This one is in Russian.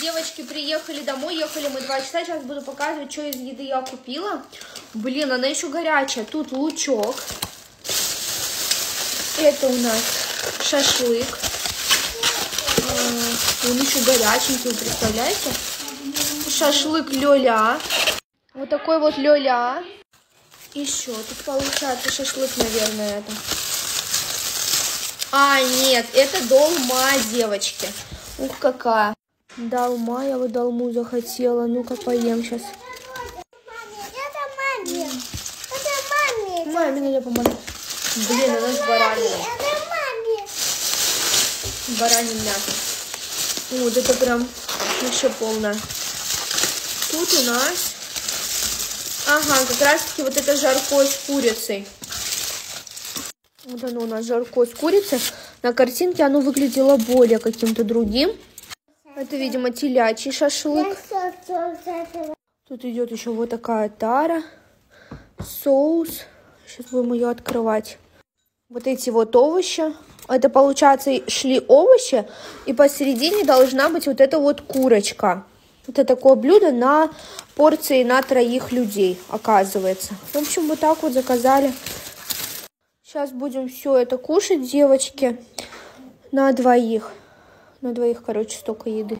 Девочки приехали домой, ехали мы два часа, сейчас буду показывать, что из еды я купила. Блин, она еще горячая. Тут лучок. Это у нас шашлык. А, Он еще горяченький, вы представляете? Шашлык лёля. Вот такой вот лёля. Еще тут получается шашлык, наверное, это. А, нет, это долма, девочки. Ух, какая. Долма, я вот долму захотела. Ну-ка, поем сейчас. Это маме. Это маме. Маме надо помогать. Блин, она с бараниной. Это маме. Баранин мясо. Вот это прям еще полное. Тут у нас... Ага, как раз таки вот это жарко с курицей. Вот оно у нас жарко с курицей. На картинке оно выглядело более каким-то другим. Это, видимо, телячий шашлык. Тут идет еще вот такая тара, соус. Сейчас будем ее открывать. Вот эти вот овощи. Это, получается, шли овощи, и посередине должна быть вот эта вот курочка. Это такое блюдо на порции на троих людей, оказывается. В общем, вот так вот заказали. Сейчас будем все это кушать, девочки, на двоих. На двоих, короче, столько еды.